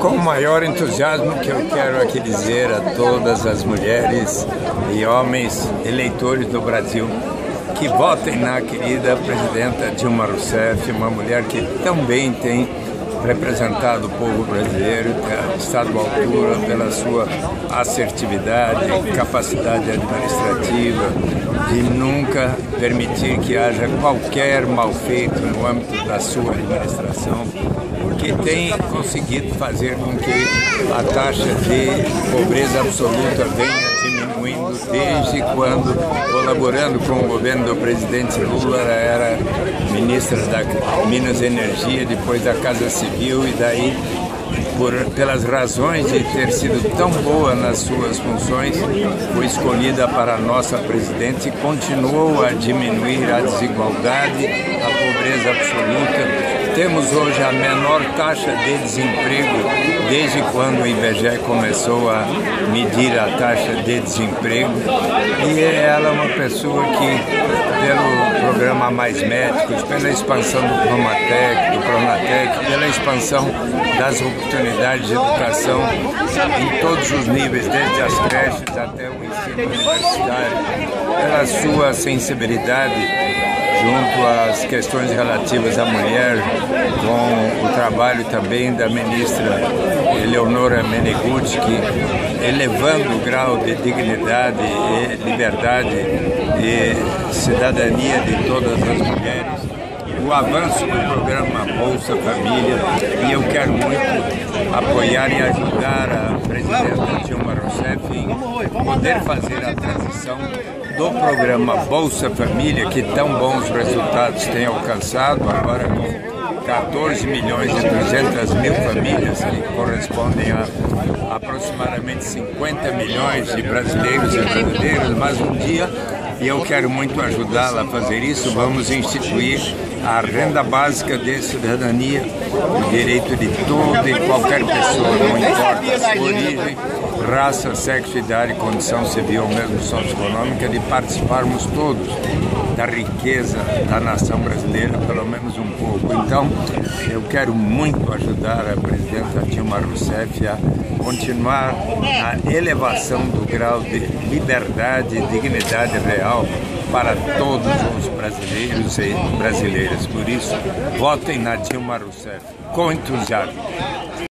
Com o maior entusiasmo que eu quero aqui dizer a todas as mulheres e homens eleitores do Brasil que votem na querida presidenta Dilma Rousseff, uma mulher que também tem representado o povo brasileiro, estado à altura pela sua assertividade, capacidade administrativa, de nunca permitir que haja qualquer mal feito no âmbito da sua administração, porque tem conseguido fazer com que a taxa de pobreza absoluta venha diminuindo desde quando, colaborando com o governo do presidente Lula, era ministra da Minas e Energia, depois da Casa Civil e daí por, pelas razões de ter sido tão boa nas suas funções, foi escolhida para nossa presidente e continuou a diminuir a desigualdade, a pobreza absoluta. Temos hoje a menor taxa de desemprego desde quando o IBGE começou a medir a taxa de desemprego. E ela é uma pessoa que, pelo programa Mais Médicos, pela expansão do Promatec, do Pronatec, pela expansão das oportunidades de educação em todos os níveis, desde as creches até o ensino universitário, pela sua sensibilidade junto às questões relativas à mulher, com o trabalho também da ministra Eleonora Meneguzzi, elevando o grau de dignidade e liberdade e cidadania de todas as mulheres o avanço do programa Bolsa Família e eu quero muito apoiar e ajudar a presidenta Dilma Rousseff em poder fazer a transição do programa Bolsa Família, que tão bons resultados tem alcançado, agora com 14 milhões e 200 mil famílias, que correspondem a aproximadamente 50 milhões de brasileiros e brasileiras, mas um dia, e eu quero muito ajudá-la a fazer isso, vamos instituir a renda básica de cidadania, o direito de toda e qualquer pessoa, não importa a sua origem, raça, sexo, idade, condição civil mesmo socioeconômica, de participarmos todos da riqueza da nação brasileira, pelo menos um pouco. Então, eu quero muito ajudar a presidenta Dilma Rousseff a continuar a elevação do grau de liberdade e dignidade real para todos os brasileiros e brasileiras. Por isso, votem na Dilma Rousseff com entusiasmo.